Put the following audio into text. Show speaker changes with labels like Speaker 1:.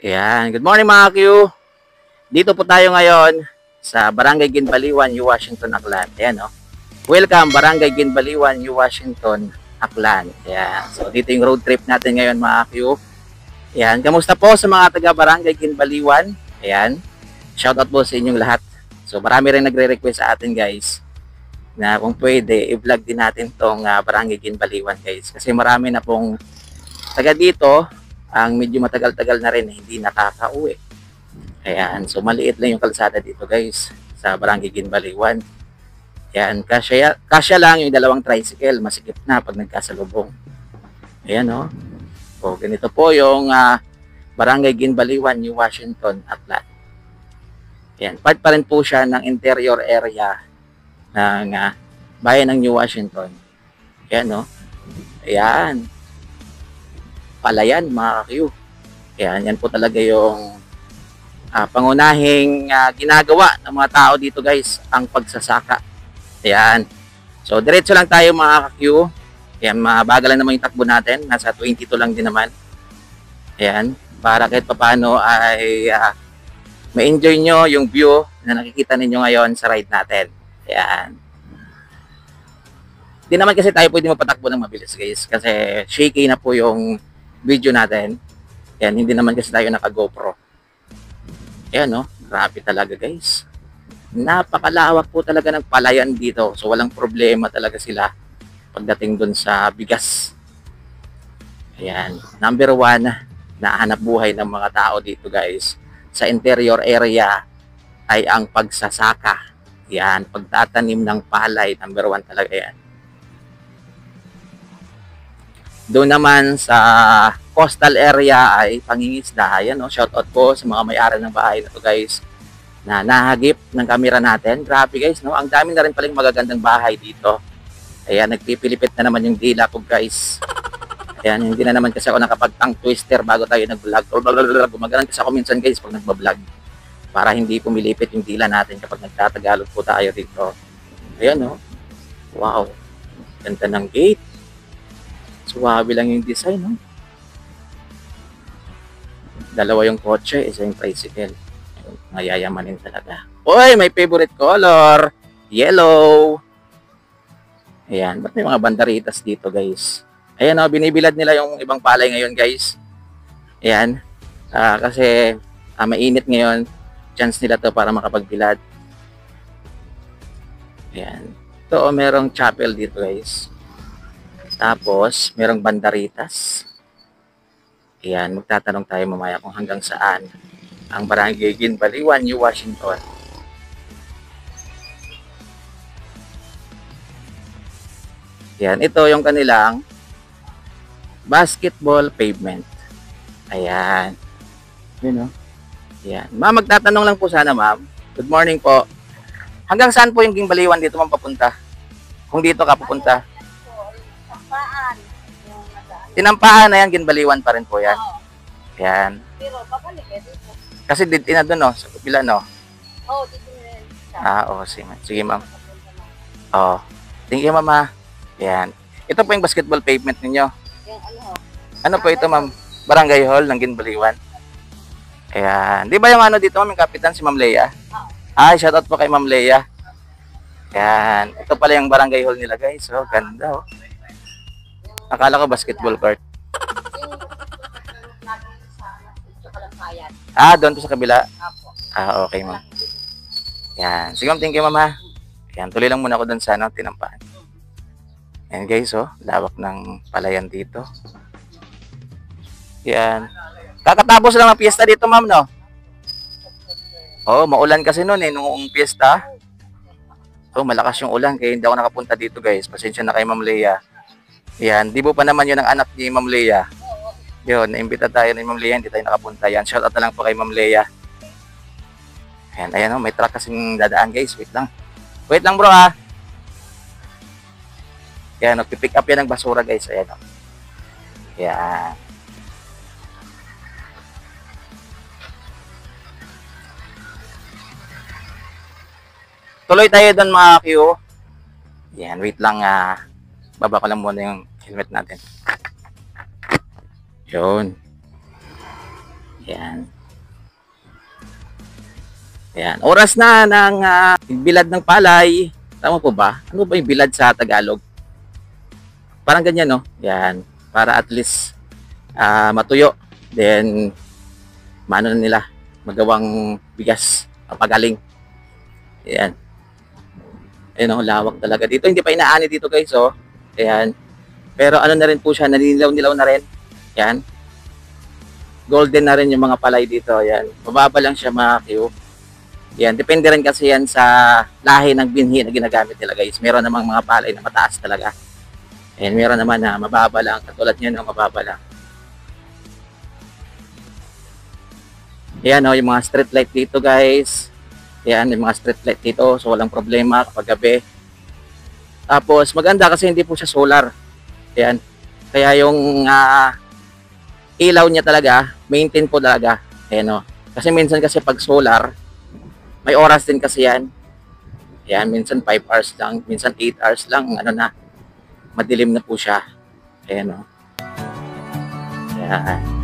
Speaker 1: Ayan. Good morning mga Q. Dito po tayo ngayon sa Barangay Ginbaliwan, New Washington, Aklan. Ayan, no? Welcome, Barangay Ginbaliwan, New Washington, Aklan. Ayan. So, dito yung road trip natin ngayon mga Q. Ayan. Kamusta po sa mga taga Barangay Ginbaliwan? Ayan. Shoutout po sa inyong lahat. So, marami rin nagre-request sa atin guys na kung pwede, i-vlog din natin tong uh, Barangay Ginbaliwan guys. Kasi marami na pong taga dito ang medyo matagal-tagal na rin hindi nakakauwi. Ayan, so maliit lang yung kalsada dito guys sa Barangay Ginbaliwan. Ayan, kasya, kasya lang yung dalawang tricycle, masikip na pag nagkasalubong. Ayan o. Oh. O, ganito po yung uh, Barangay Ginbaliwan, New Washington, Aklan. Ayan, part pa rin po siya ng interior area ng uh, bayan ng New Washington. Ayan o. Oh. Ayan palayan mga ka-Q. Yan, po talaga yung uh, pangunahing uh, ginagawa ng mga tao dito guys, ang pagsasaka. Yan. So, diretso lang tayo mga ka-Q. Yan, mabagal lang naman yung takbo natin. Nasa 22 lang din naman. Yan. Para kahit papano ay uh, ma-enjoy nyo yung view na nakikita ninyo ngayon sa ride natin. Yan. Hindi naman kasi tayo pwede mapatakbo ng mabilis guys. Kasi shaky na po yung video natin. Yan, hindi naman kasi tayo naka-GoPro. Ayan, no? Grabe talaga, guys. Napakalawak po talaga ng palayan dito. So, walang problema talaga sila pagdating dun sa bigas. Ayan. Number one, nahanap buhay ng mga tao dito, guys. Sa interior area ay ang pagsasaka. Yan, pagtatanim ng palay, number one talaga yan. Doon naman sa coastal area ay pangingisda. Ayan, no? shout out po sa mga may-ari ng bahay na to guys na nahagip ng kamera natin. Grabe guys, no? Ang dami na rin paling magagandang bahay dito. Ayan, nagpipilipit na naman yung dila ko guys. Ayan, hindi na naman kasi ako nakapag-tongue twister bago tayo nag-vlog. Gumagalan kasi ako minsan guys pag nag-vlog. Para hindi pumilipit yung dila natin kapag nagtatagalog po tayo dito. Ayan, no? Wow. Ganda ng gate. Suwabe lang yung design, no? Dalawa yung kotse, isa yung tricycle. Mayayamanin talaga. Uy, may favorite color. Yellow. Ayan, ba't may mga bandaritas dito, guys? Ayan, no, binibilad nila yung ibang palay ngayon, guys. Ayan. Uh, kasi uh, mainit ngayon. Chance nila to para makapagbilad. Ayan. Ito, oh, merong chapel dito, guys. Tapos, merong bandaritas. Ayan, magtatanong tayo mamaya kung hanggang saan ang Barangay Ginbaliwan, New Washington. Ayan, ito yung kanilang basketball pavement. Ayan. Yun o. Oh. Ayan. Ma'am, magtatanong lang po sana, ma'am. Good morning po. Hanggang saan po yung Ginbaliwan dito, ma'am, papunta? Kung dito ka pupunta? Tinampaan na yan, ginbaliwan pa rin po yan. Oo. Yan.
Speaker 2: Pero babalik eh dito.
Speaker 1: Kasi dito na doon, no? Sa kapila, no?
Speaker 2: Oo, oh, dito na yan.
Speaker 1: Ah, oo. Sige, sige ma'am. Oo. Thank you, mama. Yan. Ito po yung basketball pavement ninyo.
Speaker 2: Yung ano ho?
Speaker 1: Ano po ito, ma'am? Barangay Hall ng Ginbaliwan. Ayan. Di ba yung ano dito, ma'am, yung kapitan si Ma'am Leia?
Speaker 2: Oo.
Speaker 1: Ah, shoutout po kay Ma'am Leia. Yan. Ito pala yung barangay hall nila, guys. Oh, ganda, oh. Akala ko basketball court. Ah, doon to sa kabila. Ah, okay, ma'am. Yan. Sige, ma'am. Thank you, ma'am, ha. Yan. Tuloy lang muna ako doon sa ano, tinampahan. Yan, guys, oh. Lawak ng palayan dito. Yan. Kakatapos lang ng piyesta dito, ma'am, no? Oh, maulan kasi noon eh, nung piyesta. Oh, malakas yung ulan kaya hindi ako nakapunta dito, guys. Pasensya na kay Ma'am Leia. Yan, di pa naman yun ang anak ni Ma'am Leia. Yun, naimbita tayo ni Ma'am Leia, hindi tayo nakapunta yan. Shout out na lang po kay Ma'am Leia. Ayan, ayan oh, may truck kasing dadaan guys. Wait lang. Wait lang bro ha. Yan, pick up yan ng basura guys. Ayan oh. Yan. Tuloy tayo doon mga Q. Yan, wait lang ah. baba ko lang muna yung helmet natin. Yun. Yan. Yan. Oras na ng ah, bilad ng palay. Tama po ba? Ano ba yung bilad sa Tagalog? Parang ganyan, no? Yan. Para at least ah, matuyo. Then, maano na nila, magawang bigas, papagaling. Ayan. Ayan o, lawak talaga dito. Hindi pa inaani dito guys, oh. Ayan. Pero ano na rin po siya, naninilaw-nilaw na rin. Ayan. Golden na rin yung mga palay dito. Ayan. Mababa lang siya mga Q. Ayan. Depende rin kasi yan sa lahi ng binhi na ginagamit nila guys. Meron namang mga palay na mataas talaga. Ayan. Meron naman na mababa lang. Katulad nyo na mababa lang. Ayan o, yung mga street light dito guys. Ayan, yung mga street light dito. So, walang problema kapag gabi. Tapos, maganda kasi hindi po siya solar. Ayan. Kaya yung ah, ilaw niya talaga, maintain po talaga. Ayan o. Kasi minsan kasi pag solar, may oras din kasi yan. Ayan, minsan 5 hours lang, minsan 8 hours lang, ano na, madilim na po siya. Ayan o. Ayan.